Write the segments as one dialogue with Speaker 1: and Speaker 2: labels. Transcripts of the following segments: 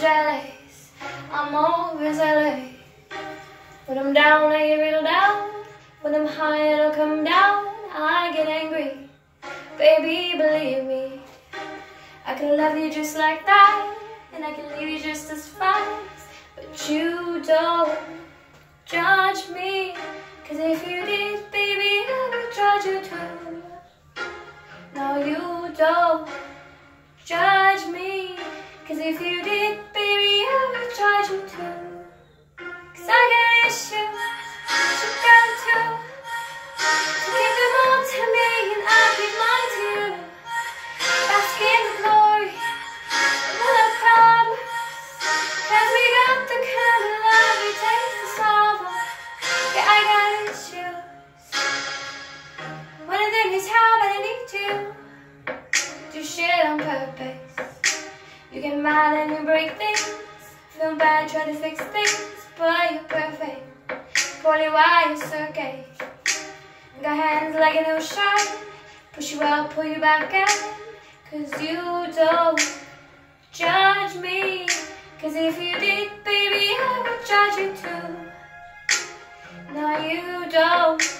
Speaker 1: jealous. I'm always LA. When I'm down, I get real down. When I'm high, it'll come down. I get angry. Baby, believe me. I can love you just like that. And I can leave you just as fast. But you don't judge me. Cause if you did, baby, I would judge you too. No, you don't judge me. Cause if you did, how, but I need to do shit on purpose. You get mad and you break things. Feel bad, try to fix things, but you're perfect. Poorly wired circuit. Got hands like an ocean. Push you out, pull you back in. Cause you don't judge me. Cause if you did, baby, I would judge you too. Now you don't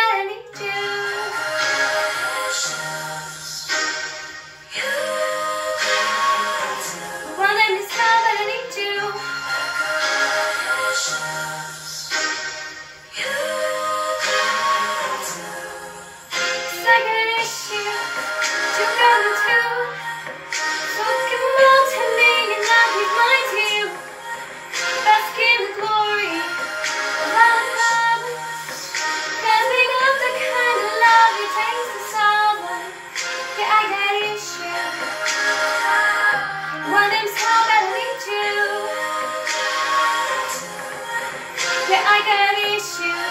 Speaker 1: I can reach you.